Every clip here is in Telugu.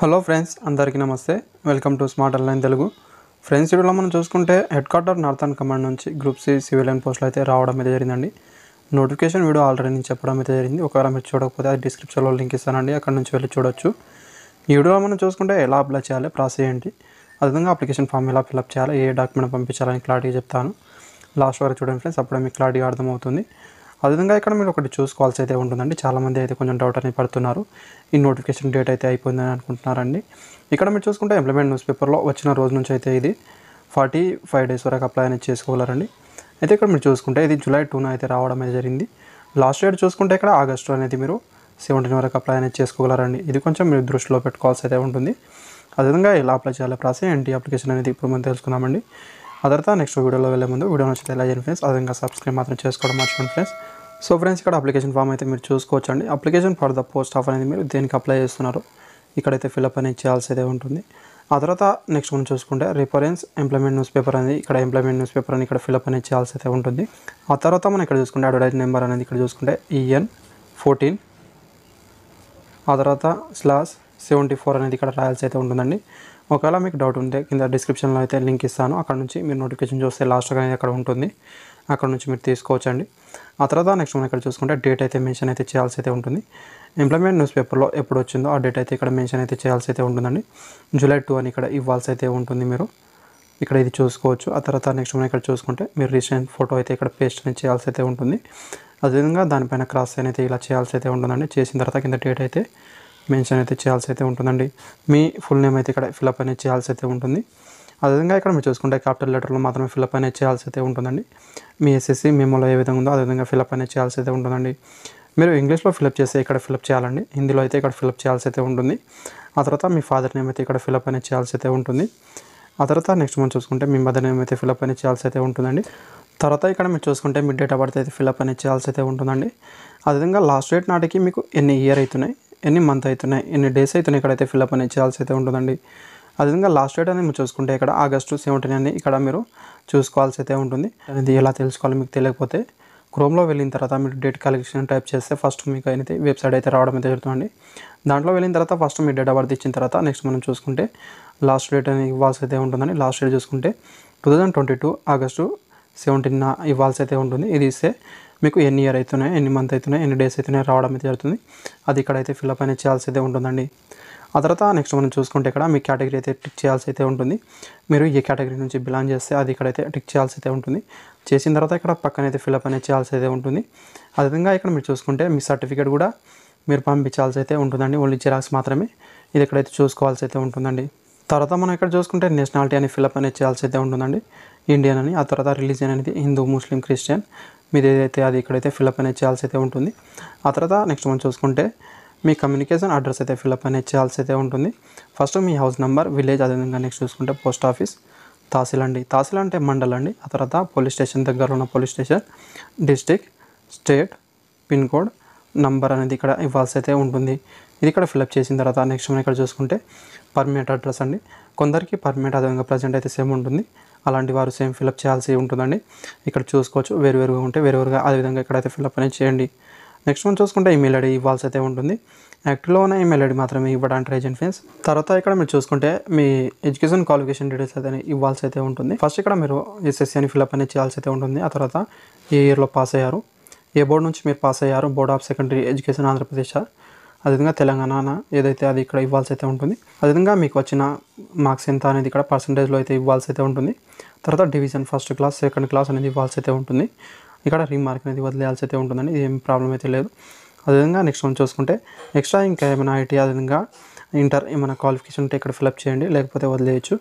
హలో ఫ్రెండ్స్ అందరికీ నమస్తే. Welcome to smart online Telugu. Friends వీడియోలో మనం చూసుకుంటే హెడ్ క్వార్టర్ నార్థన్ కమాండ్ నుంచి గ్రూప్ సి సివిలియన్ పోస్టులు అయితే రావడం అయితే జరిగిందండి. నోటిఫికేషన్ వీడియో ఆల్రెడీ నేను చెప్పడం అయితే జరిగింది. ఒకవేళ మీరు చూడకపోతే అది డిస్క్రిప్షన్లో లింక్ ఇస్తానండి. అక్కడ నుంచి వెళ్ళి చూడొచ్చు. ఈ వీడియోలో మనం చూసుకుంటే ఎలా అప్లై చేయాలి ప్రాసెస్ ఏంటి అదేవిధంగా అప్లికేషన్ ఫామ్ ఎలా ఫిల్అప్ చేయాలి ఏ డాక్యుమెంట్ పంపించాలని క్లారిటీ చెప్తాను. లాస్ట్ వరకు చూడండి ఫ్రెండ్స్ అప్పుడే మీకు క్లారిటీగా అర్థమవుతుంది. అదేవిధంగా ఇక్కడ మీరు ఒకటి చూసుకోవాల్సి అయితే ఉంటుందండి. చాలామంది అయితే కొంచెం డౌట్ అనేది పడుతున్నారు. ఈ నోటిఫికేషన్ డేట్ అయితే అయిపోయిందని అనుకుంటున్నారండి. ఇక్కడ మీరు చూసుకుంటే ఎంప్లాయ్మెంట్ న్యూస్ పేపర్లో వచ్చిన రోజు నుంచి అయితే ఇది ఫార్టీ ఫైవ్ డేస్ వరకు అప్లై అనేది చేసుకోగలరండి. అయితే ఇక్కడ మీరు చూసుకుంటే ఇది జూలై టూన అయితే రావడం జరిగింది. లాస్ట్ డేట్ చూసుకుంటే ఇక్కడ ఆగస్టు అనేది మీరు సెవెంటీన్ వరకు అప్లై అనేది చేసుకోగలరండి. ఇది కొంచెం మీరు దృష్టిలో పెట్టుకోవాల్సి అయితే ఉంటుంది. అదేవిధంగా ఎలా అప్లై చేయాలి ప్రాసెస్ ఏంటి అప్లికేషన్ అనేది ఇప్పుడు మనం తెలుసుకుందామండి. ఆ తర్వాత నెక్స్ట్ వీడియోలో వెళ్ళే ముందు వీడియో నచ్చితే ఎలా చేయండి ఫ్రెండ్స్. అదేవిధంగా సబ్స్క్రైబ్ మాత్రం చేసుకోవడం మర్చిపోండి ఫ్రెండ్స్. సో ఫ్రెండ్స్ ఇక్కడ అప్లికేషన్ ఫామ్ అయితే మీరు చూసుకోవచ్చు అండి application for the post of అనేది మీరు దేనికి అప్లై చేస్తున్నారు. ఇక్కడైతే ఫిల్అప్ అనేది చేయాల్సి అయితే ఉంటుంది. ఆ తర్వాత నెక్స్ట్ మనం చూసుకుంటే రిఫరెన్స్ ఎంప్లాయ్మెంట్ న్యూస్ పేపర్ అనేది ఇక్కడ ఎంప్లాయ్మెంట్ న్యూస్ పేపర్ అని ఇక్కడ ఫిల్అప్ అనేది చేయాల్సి అయితే ఉంటుంది. ఆ తర్వాత మనం ఇక్కడ చూసుకుంటే అడ్వర్టైజ్ నెంబర్ అనేది ఇక్కడ చూసుకుంటే ఈఎన్ ఫోర్టీన్ ఆ తర్వాత స్లాస్ సెవెంటీ ఫోర్ అనేది ఇక్కడ రాయాల్సి అయితే ఉంటుందండి. ఒకవేళ మీకు డౌట్ ఉంటే కింద డిస్క్రిప్షన్లో అయితే లింక్ ఇస్తాను. అక్కడ నుంచి మీరు నోటిఫికేషన్ చూస్తే లాస్ట్ అనేది అక్కడ ఉంటుంది. అక్కడ నుంచి మీరు తీసుకోవచ్చండి. ఆ తర్వాత నెక్స్ట్ మనం ఇక్కడ చూసుకుంటే డేట్ అయితే మెన్షన్ అయితే చేయాల్సి అయితే ఉంటుంది. ఎంప్లాయ్మెంట్ న్యూస్ పేపర్లో ఎప్పుడు వచ్చిందో ఆ డేట్ అయితే ఇక్కడ మెన్షన్ అయితే చేయాల్సి అయితే ఉంటుందండి. జూలై టూ అని ఇక్కడ ఇవ్వాల్సి అయితే ఉంటుంది మీరు. ఇక్కడ ఇది చూసుకోవచ్చు. ఆ తర్వాత నెక్స్ట్ మనం ఇక్కడ చూసుకుంటే మీరు రీసెంట్ ఫోటో అయితే ఇక్కడ పేస్ట్ అనేది చేయాల్సి అయితే ఉంటుంది. అదేవిధంగా దానిపైన క్రాస్ అయితే ఇలా చేయాల్సి అయితే ఉంటుందండి. చేసిన తర్వాత కింద డేట్ అయితే మెన్షన్ అయితే చేయాల్సి అయితే ఉంటుందండి. మీ ఫుల్ నేమ్ అయితే ఇక్కడ ఫిల్అప్ అనేది చేయాల్సి అయితే ఉంటుంది. అదేవిధంగా ఇక్కడ మీరు చూసుకుంటే క్యాపిటల్ లెటర్లో మాత్రమే ఫిల్అప్ అనేది చేయాల్సి అయితే ఉంటుందండి. మీ ఎస్ఎస్సి మేమోలో ఏ విధంగా ఉందో అదేవిధంగా ఫిల్అప్ అనేది చేయాల్సి అయితే ఉంటుందండి. మీరు ఇంగ్లీష్లో ఫిల్అప్ చేస్తే ఇక్కడ ఫిల్అప్ చేయాలండి. హిందీలో అయితే ఇక్కడ ఫిల్అప్ చేయాల్సి అయితే ఉంటుంది. ఆ తర్వాత మీ ఫాదర్ నేమ్ అయితే ఇక్కడ ఫిల్అప్ అనేది చేయాల్సి అయితే ఉంటుంది. ఆ తర్వాత నెక్స్ట్ మనం చూసుకుంటే మీ మదర్ నేమ్ అయితే ఫిల్అప్ అనేది చేయాల్సి అయితే ఉంటుందండి. తర్వాత ఇక్కడ మీరు చూసుకుంటే మీ డేట్ ఆఫ్ బర్త్ అయితే ఫిల్అప్ అనేది చేయాల్సి అయితే ఉంటుందండి. అదేవిధంగా లాస్ట్ డేట్ నాటికి మీకు ఎన్ని ఇయర్ అవుతున్నాయి? ఎన్ని మంత్ అవుతున్నాయి ఎన్ని డేస్ అవుతున్నాయి ఇక్కడైతే ఫిల్అప్ అనేది చేయాల్సి అయితే ఉంటుందండి. అదేవిధంగా లాస్ట్ డేట్ అనేది మీరు చూసుకుంటే ఇక్కడ ఆగస్టు సెవెంటీన్ అని ఇక్కడ మీరు చూసుకోవాల్సి అయితే ఉంటుంది. అనేది ఎలా తెలుసుకోవాలి మీకు తెలియకపోతే క్రోమ్లో వెళ్ళిన తర్వాత మీరు డేట్ కలెక్షన్ టైప్ చేస్తే ఫస్ట్ మీకు అయితే వెబ్సైట్ అయితే రావడం అయితే జరుగుతుందండి. దాంట్లో వెళ్ళిన తర్వాత ఫస్ట్ మీ డేట్ ఆఫ్ బర్త్ ఇచ్చిన తర్వాత నెక్స్ట్ మనం చూసుకుంటే లాస్ట్ డేట్ అని ఇవ్వాల్సి అయితే ఉంటుందండి. లాస్ట్ డేట్ చూసుకుంటే two thousand twenty two August seventeen ఇవ్వాల్సి అయితే ఉంటుంది. ఇది ఇస్తే మీకు ఎన్ని ఇయర్ అవుతున్నాయి ఎన్ని మంత్ అవుతున్నాయి ఎన్ని డేస్ అవుతున్నాయి రావడం అయితే జరుగుతుంది. అది ఇక్కడైతే ఫిల్అప్ అనేది చేయాల్సి అయితే ఉంటుందండి. ఆ తర్వాత నెక్స్ట్ మనం చూసుకుంటే ఇక్కడ మీ కేటగిరీ అయితే టిక్ చేయాల్సి అయితే ఉంటుంది. మీరు ఏ కేటగిరీ నుంచి బిలాంగ్ చేస్తే అది ఇక్కడైతే టిక్ చేయాల్సి అయితే ఉంటుంది. చేసిన తర్వాత ఇక్కడ పక్కన అయితే ఫిల్అప్ అనేది చేయాల్సి అయితే ఉంటుంది అదేవిధంగా ఇక్కడ మీరు చూసుకుంటే మీ సర్టిఫికేట్ కూడా మీరు పంపించాల్సి అయితే ఉంటుందండి. ఓన్లీ జిరాక్స్ మాత్రమే ఇది ఇక్కడైతే చూసుకోవాల్సి అయితే ఉంటుందండి. తర్వాత మనం ఇక్కడ చూసుకుంటే నేషనాలిటీ అని ఫిలప్ అనేది చేయాల్సి అయితే ఉంటుందండి. ఇండియన్ అని ఆ తర్వాత రిలీజియన్ అనేది హిందూ ముస్లిం క్రిస్టియన్ మీది ఏదైతే అది ఇక్కడైతే ఫిలప్ అనేది చేయాల్సి అయితే ఉంటుంది. ఆ తర్వాత నెక్స్ట్ మనం చూసుకుంటే మీ కమ్యూనికేషన్ అడ్రస్ అయితే ఫిలప్ అనేది చేయాల్సి అయితే ఉంటుంది. ఫస్ట్ మీ హౌస్ నెంబర్ విలేజ్ అదేవిధంగా నెక్స్ట్ చూసుకుంటే పోస్ట్ ఆఫీస్ తహసీల్ అండి. తహసీల్ అంటే మండల్ అండి. ఆ తర్వాత పోలీస్ స్టేషన్ దగ్గర ఉన్న police station district state pin code number అనేది ఇక్కడ ఇవ్వాల్సి అయితే ఉంటుంది. ఇది ఇక్కడ ఫిల్అప్ చేసిన తర్వాత నెక్స్ట్ మనం ఇక్కడ చూసుకుంటే పర్మనెంట్ అడ్రస్ అండి. కొందరికి పర్మనెంట్ అదేవిధంగా ప్రజెంట్ అయితే సేమ్ ఉంటుంది. అలాంటి వారు సేమ్ ఫిల్అప్ చేయాల్సి ఉంటుందండి. ఇక్కడ చూసుకోవచ్చు వేరువేరుగా ఉంటే వేరువేరుగా అదేవిధంగా ఇక్కడైతే ఫిల్అప్ అనేది చేయండి. నెక్స్ట్ మనం చూసుకుంటే ఈమెయిల్ ఐడి ఇవ్వాల్సి అయితే ఉంటుంది. యాక్టివ్లో ఉన్న ఈమెయిల్ ఐడి మాత్రమే ఇవ్వడానికి ఏజెంట్ ఫీన్స్ తర్వాత ఇక్కడ మీరు చూసుకుంటే మీ ఎడ్యుకేషన్ క్వాలిఫికేషన్ డీటెయిల్స్ అయితే ఇవ్వాల్సి అయితే ఉంటుంది. ఫస్ట్ ఇక్కడ మీరు ఎస్ఎస్సి అని ఫిల్అప్ అనేది చేయాల్సి అయితే ఉంటుంది. ఆ తర్వాత ఏ ఇయర్లో పాస్ అయ్యారు? ఏ బోర్డు నుంచి మీరు పాస్ అయ్యారు? Board of secondary education Andhra Pradesh అదేవిధంగా తెలంగాణ ఏదైతే అది ఇక్కడ ఇవ్వాల్సి అయితే ఉంటుంది అదేవిధంగా మీకు వచ్చిన మార్క్స్ ఎంత అనేది ఇక్కడ పర్సంటేజ్లో అయితే ఇవ్వాల్సి అయితే ఉంటుంది. తర్వాత division first class second class అనేది ఇవ్వాల్సి అయితే ఉంటుంది. ఇక్కడ రీమార్క్ అనేది వదిలేయాల్సి అయితే ఉంటుందని ఏం ప్రాబ్లం అయితే లేదు. అదేవిధంగా నెక్స్ట్ మనం చూసుకుంటే ఎక్స్ట్రా ఇంకా ఏమైనా ఐటీ అదేవిధంగా ఇంటర్ ఏమైనా క్వాలిఫికేషన్ ఉంటే ఇక్కడ ఫిలప్ చేయండి లేకపోతే వదిలేయచ్చు.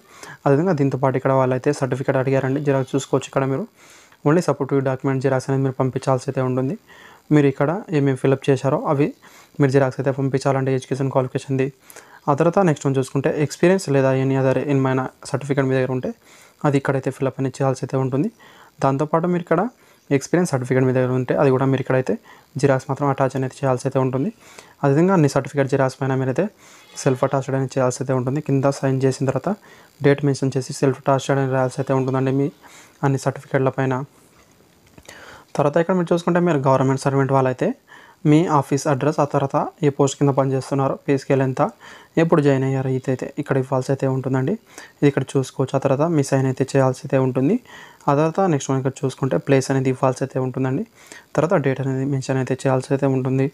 అదేవిధంగా దీంతో పాటు ఇక్కడ వాళ్ళైతే సర్టిఫికేట్ అడిగారండి జిరాక్స్ చూసుకోవచ్చు ఇక్కడ మీరు. ఓన్లీ సపోర్టివ్ డాక్యుమెంట్ జిరాక్స్ అనేది మీరు పంపించాల్సి అయితే ఉంటుంది. మీరు ఇక్కడ ఏమేమి ఫిల్అప్ చేశారో అవి మీరు జిరాక్స్ అయితే పంపించాలంటే ఎడ్యుకేషన్ క్వాలిఫికేషన్ది ఆ తర్వాత నెక్స్ట్ మనం చూసుకుంటే ఎక్స్పీరియన్స్ లేదా ఎనీ అదర్ ఏమైనా సర్టిఫికేట్ మీ దగ్గర ఉంటే అది ఇక్కడైతే ఫిల్అప్ అనేది చేయాల్సి అయితే ఉంటుంది. దాంతోపాటు మీరు ఇక్కడ ఎక్స్పీరియన్స్ సర్టిఫికేట్ మీ దగ్గర ఉంటే అది కూడా మీరు ఇక్కడైతే జిరాక్స్ మాత్రం అటాచ్ అనేది చేయాల్సి అయితే ఉంటుంది. అదేవిధంగా అన్ని సర్టిఫికేట్ జిరాక్స్ పైన మీరైతే సెల్ఫ్ అటాచ్డ్ అనేది చేయాల్సి అయితే ఉంటుంది. కింద సైన్ చేసిన తర్వాత డేట్ మెన్షన్ చేసి సెల్ఫ్ అటాచ్డ్ అనేది రాయాల్సి అయితే ఉంటుందండి మీ అన్ని సర్టిఫికేట్ల పైన. తర్వాత ఇక్కడ మీరు చూసుకుంటే మీరు గవర్నమెంట్ సర్వెంట్ వాళ్ళైతే మీ ఆఫీస్ అడ్రస్ ఆ తర్వాత ఏ పోస్ట్ కింద పనిచేస్తున్నారు పే స్కేల్ ఎంత ఎప్పుడు జాయిన్ అయ్యారు అయితే ఇక్కడ ఇవ్వాల్సి అయితే ఉంటుందండి. ఇది ఇక్కడ చూసుకోవచ్చు. ఆ తర్వాత మీ సైన్ అయితే చేయాల్సి అయితే ఉంటుంది. ఆ తర్వాత నెక్స్ట్ మనం ఇక్కడ చూసుకుంటే ప్లేస్ అనేది ఇవ్వాల్సి అయితే ఉంటుందండి. తర్వాత డేట్ అనేది మెన్షన్ అయితే చేయాల్సి అయితే ఉంటుంది.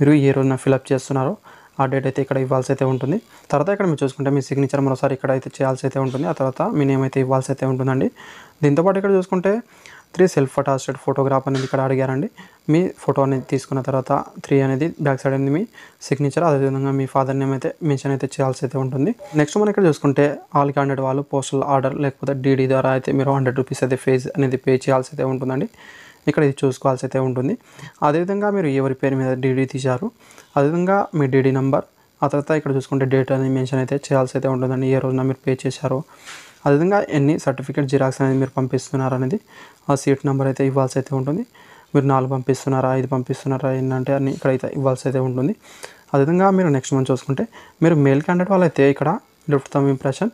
మీరు ఏ రోజున ఫిలప్ చేస్తున్నారో ఆ డేట్ అయితే ఇక్కడ ఇవ్వాల్సి అయితే ఉంటుంది. తర్వాత ఇక్కడ మీరు చూసుకుంటే మీ సిగ్నేచర్ మరోసారి ఇక్కడ అయితే చేయాల్సి అయితే ఉంటుంది. ఆ తర్వాత మీ నేమ్ అయితే ఇవ్వాల్సి అయితే ఉంటుందండి దీంతోపాటు ఇక్కడ చూసుకుంటే త్రీ సెల్ఫ్ అటాచ్డ్ ఫోటోగ్రాఫ్ అనేది ఇక్కడ అడిగారండి. మీ ఫోటో అనేది తీసుకున్న తర్వాత త్రీ అనేది బ్యాక్ సైడ్ అనేది మీ సిగ్నేచర్ అదేవిధంగా మీ ఫాదర్ నేమ్ అయితే మెన్షన్ అయితే చేయాల్సి అయితే ఉంటుంది. నెక్స్ట్ మనం ఇక్కడ చూసుకుంటే ఆల్ క్యాండిడేట్ వాళ్ళు పోస్టల్ ఆర్డర్ లేకపోతే డీడీ ద్వారా అయితే మీరు హండ్రెడ్ రూపీస్ అయితే ఫీజ్ అనేది పే చేయాల్సి అయితే ఉంటుందండి. ఇక్కడ ఇది చూసుకోవాల్సి అయితే ఉంటుంది. అదేవిధంగా మీరు ఎవరి పేరు మీద డీడీ తీశారు అదేవిధంగా మీ డీడీ నెంబర్ ఆ తర్వాత ఇక్కడ చూసుకుంటే డేట్ అనేది మెన్షన్ అయితే చేయాల్సి అయితే ఉంటుందండి. ఏ రోజున మీరు పే చేశారు అదేవిధంగా ఎన్ని సర్టిఫికేట్ జిరాక్స్ అనేది మీరు పంపిస్తున్నారు అనేది ఆ సీట్ నెంబర్ అయితే ఇవ్వాల్సి అయితే ఉంటుంది. మీరు నాలుగు పంపిస్తున్నారా ఐదు పంపిస్తున్నారా ఏంటంటే అన్ని ఇక్కడ అయితే ఇవ్వాల్సి అయితే ఉంటుంది. అదేవిధంగా మీరు నెక్స్ట్ మనం చూసుకుంటే మీరు మేల్ క్యాండిడేట్ వాళ్ళైతే ఇక్కడ left thumb impression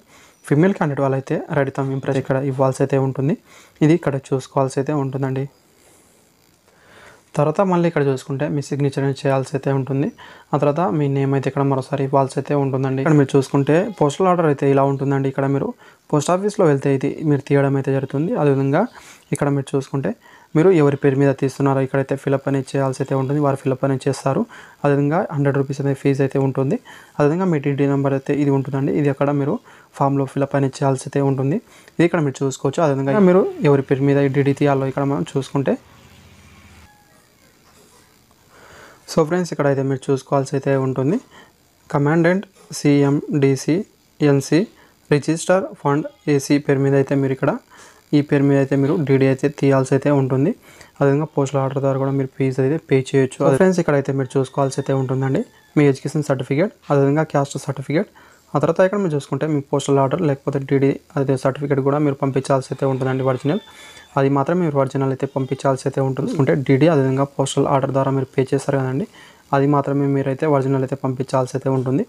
female candidate వాళ్ళైతే రైట్ తమ్ ఇంప్రెషన్ ఇక్కడ ఇవ్వాల్సి అయితే ఉంటుంది. ఇది ఇక్కడ చూసుకోవాల్సి అయితే ఉంటుందండి. తర్వాత మళ్ళీ ఇక్కడ చూసుకుంటే మీ సిగ్నేచర్ అనేది చేయాల్సి అయితే ఉంటుంది. ఆ తర్వాత మీ నేమ్ అయితే ఇక్కడ మరోసారి ఇవ్వాల్సి అయితే ఉంటుందండి. ఇక్కడ మీరు చూసుకుంటే పోస్టల్ ఆర్డర్ అయితే ఇలా ఉంటుందండి ఇక్కడ మీరు. పోస్ట్ ఆఫీస్లో వెళ్తే ఇది మీరు తీయడం అయితే జరుగుతుంది. అదేవిధంగా ఇక్కడ మీరు చూసుకుంటే మీరు ఎవరి పేరు మీద తీస్తున్నారో ఇక్కడైతే ఫిలప్ అనేది చేయాల్సి అయితే ఉంటుంది. వారు ఫిలప్ అనేది చేస్తారు. అదేవిధంగా హండ్రెడ్ రూపీస్ అనేది ఫీజు అయితే ఉంటుంది. అదేవిధంగా మీ టీడీ నెంబర్ అయితే ఇది ఉంటుందండి. ఇది అక్కడ మీరు ఫామ్లో ఫిలప్ అనేది చేయాల్సి అయితే ఉంటుంది. ఇది ఇక్కడ మీరు చూసుకోవచ్చు. అదేవిధంగా మీరు ఎవరి పేరు మీద ఈ డీడీ తీయాలో ఇక్కడ మనం చూసుకుంటే సో ఫ్రెండ్స్ ఇక్కడ అయితే మీరు చూసుకోవాల్సి అయితే ఉంటుంది. Commandant CMDC NC register fund AC పేరు మీద అయితే మీరు ఇక్కడ ఈ పేరు మీద అయితే మీరు డీడీ అయితే తీయాల్సి అయితే ఉంటుంది. అదేవిధంగా పోస్టల్ ఆర్డర్ ద్వారా కూడా మీరు ఫీజు అయితే పే చేయొచ్చు. ఫ్రెండ్స్ ఇక్కడ అయితే మీరు చూసుకోవాల్సి అయితే ఉంటుందండి. మీ ఎడ్యుకేషన్ సర్టిఫికేట్ అదేవిధంగా క్యాస్ట్ సర్టిఫికేట్ ఆ తర్వాత ఇక్కడ మీరు చూసుకుంటే మీ పోస్టల్ ఆర్డర్ లేకపోతే డీడీ అదే సర్టిఫికేట్ కూడా మీరు పంపించాల్సి అయితే ఉంటుందండి ఒరిజినల్ అది మాత్రం మీరు ఒరిజినల్ అయితే పంపించాల్సి అయితే ఉంటుంది. అంటే డీడీ అదేవిధంగా పోస్టల్ ఆర్డర్ ద్వారా మీరు పే చేస్తారు కదండి. అది మాత్రమే మీరైతే ఒరిజినల్ అయితే పంపించాల్సి అయితే ఉంటుంది.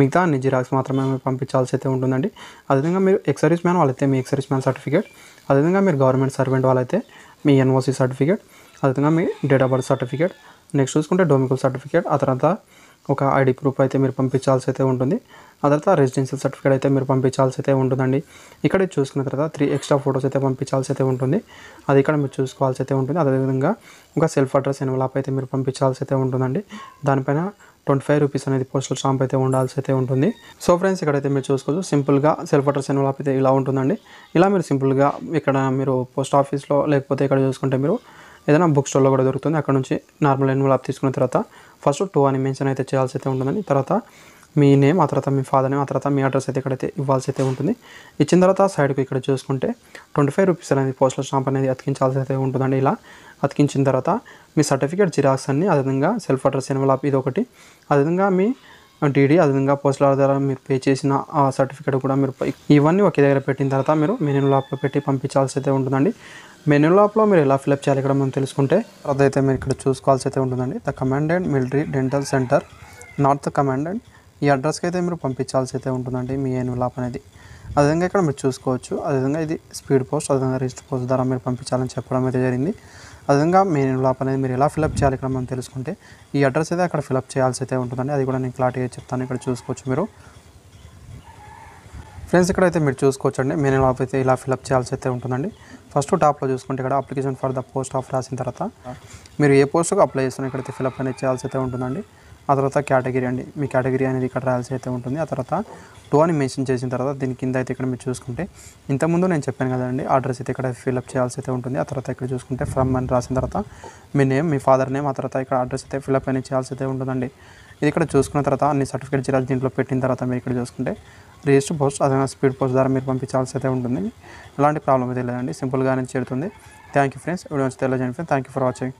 మిగతా అన్ని జిరాక్స్ మాత్రమే మీరు పంపించాల్సి అయితే ఉంటుందండి. అదేవిధంగా మీరు ఎక్సర్వీస్ మ్యాన్ వాళ్ళైతే మీ ఎక్సర్వీస్ మ్యాన్ సర్టిఫికేట్ అదేవిధంగా మీరు గవర్నమెంట్ సర్వెంట్ వాళ్ళైతే మీ ఎన్ఓసి సర్టిఫికేట్ అదేవిధంగా మీ date of birth certificate next చూసుకుంటే డొమికల్ సర్టిఫికేట్ ఆ తర్వాత ఒక ఐడి ప్రూఫ్ అయితే మీరు పంపించాల్సి అయితే ఉంటుంది. ఆ తర్వాత రెసిడెన్షియల్ సర్టిఫికేట్ అయితే మీరు పంపించాల్సి అయితే ఉంటుందండి. ఇక్కడ చూసుకున్న తర్వాత త్రీ ఎక్స్ట్రా ఫొటోస్ అయితే పంపించాల్సి అయితే ఉంటుంది. అది ఇక్కడ మీరు చూసుకోవాల్సి అయితే ఉంటుంది. అదేవిధంగా ఒక సెల్ఫ్ అడ్రస్ ఎన్వలాప్ అయితే మీరు పంపించాల్సి అయితే ఉంటుందండి. దానిపైన ట్వంటీ ఫైవ్ రూపీస్ అనేది పోస్టల్ స్టాంప్ అయితే ఉండాల్సి అయితే ఉంటుంది. సో ఫ్రెండ్స్ ఇక్కడైతే మీరు చూసుకోవచ్చు. సింపుల్గా సెల్ఫ్ అడ్రస్ ఎన్వలాప్ అయితే ఇలా ఉంటుందండి. ఇలా మీరు సింపుల్గా ఇక్కడ మీరు పోస్ట్ ఆఫీస్లో లేకపోతే ఇక్కడ చూసుకుంటే మీరు ఏదైనా బుక్ స్టోర్లో కూడా దొరుకుతుంది. అక్కడ నుంచి నార్మల్ ఎన్వలాప్ తీసుకున్న తర్వాత ఫస్ట్ టూ అని మెన్షన్ అయితే చేయాల్సి అయితే ఉంటుందని తర్వాత మీ నేమ్ ఆ తర్వాత మీ ఫాదర్ నేమ్ ఆ తర్వాత మీ అడ్రస్ అయితే ఇక్కడైతే ఇవ్వాల్సి అయితే ఉంటుంది. ఇచ్చిన తర్వాత సైడ్కి ఇక్కడ చూసుకుంటే ట్వంటీ ఫైవ్ రూపీస్ అనేది పోస్టల్ స్టాంప్ అనేది అతికించాల్సి అయితే ఉంటుందండి. ఇలా అతికించిన తర్వాత మీ సర్టిఫికేట్ జిరాక్స్ అన్ని అదేవిధంగా సెల్ఫ్ అడ్రస్ ఎన్వలాప్ ఇది ఒకటి. అదేవిధంగా మీ డీడీ అదేవిధంగా పోస్టల్ ఆర్డర్ ద్వారా మీరు పే చేసిన ఆ సర్టిఫికేట్ కూడా మీరు ఇవన్నీ ఒకే దగ్గర పెట్టిన తర్వాత మీరు మెనూ లాప్లో పెట్టి పంపించాల్సి అయితే ఉంటుందండి. మెనూ లాప్లో మీరు ఎలా ఫిలప్ చేయాలి ఇక్కడ మనం తెలుసుకుంటే అదైతే మీరు ఇక్కడ చూసుకోవాల్సి అయితే ఉంటుందండి the commandant military dental centre north commandant ఈ అడ్రస్కి అయితే మీరు పంపించాల్సి అయితే ఉంటుందండి మీ ఎన్వలాప్ అనేది. అదేవిధంగా ఇక్కడ మీరు చూసుకోవచ్చు అదేవిధంగా ఇది స్పీడ్ పోస్ట్ అదేవిధంగా రిజిస్ట్ పోస్ట్ ద్వారా మీరు పంపించాలని చెప్పడం అయితే జరిగింది. అదేవిధంగా మీ లాప్ అనేది మీరు ఎలా ఫిలప్ చేయాలి ఇక్కడ మనం తెలుసుకుంటే ఈ అడ్రస్ అయితే అక్కడ ఫిలప్ చేయాల్సి అయితే ఉంటుందండి. అది కూడా నేను క్లారిటీగా చెప్తాను ఇక్కడ చూసుకోవచ్చు మీరు. ఫ్రెండ్స్ ఇక్కడైతే మీరు చూసుకోవచ్చు అండి మెనూ లాప్ అయితే ఇలా ఫిలప్ చేయాల్సి అయితే ఉంటుందండి. ఫస్ట్ టాప్లో చూసుకుంటే ఇక్కడ application for the post of రాసిన తర్వాత మీరు ఏ పోస్ట్కి అప్లై చేస్తున్నా ఇక్కడైతే ఫిలప్ అనేది చేయాల్సి అయితే ఉంటుందండి. ఆ తర్వాత కేటగిరీ అండి. మీ కేటగిరీ అనేది ఇక్కడ రాయాల్సి అయితే ఉంటుంది. ఆ తర్వాత టూ అని మెన్షన్ చేసిన తర్వాత దీని కింద అయితే ఇక్కడ మీరు చూసుకుంటే ఇంతకుముందు నేను చెప్పాను కదండి అడ్రస్ అయితే ఇక్కడ ఫిలప్ చేయాల్సి అయితే ఉంటుంది. ఆ తర్వాత ఇక్కడ చూసుకుంటే ఫ్రమ్ అని రాసిన తర్వాత మీ నేమ్ మీ ఫాదర్ నేమ్ ఆ తర్వాత ఇక్కడ అడ్రస్ అయితే ఫిలప్ అనేది చేయాల్సి అయితే ఉంటుందండి. ఇది ఇక్కడ చూసుకున్న తర్వాత అన్ని సర్టిఫికేట్ జిరాక్స్ దీంట్లో పెట్టిన తర్వాత మీరు ఇక్కడ చూసుకుంటే రిజిస్టర్ పోస్ట్ అదే స్పీడ్ పోస్ట్ ద్వారా మీరు పంపించాల్సి అయితే ఉంటుంది. ఎలాంటి ప్రాబ్లం అయితే లేదండి. సింపుల్గానే చేరుతుంది. Thank you friends. వీడియో వచ్చి తెలియజేయండి friends. Thank you for watching.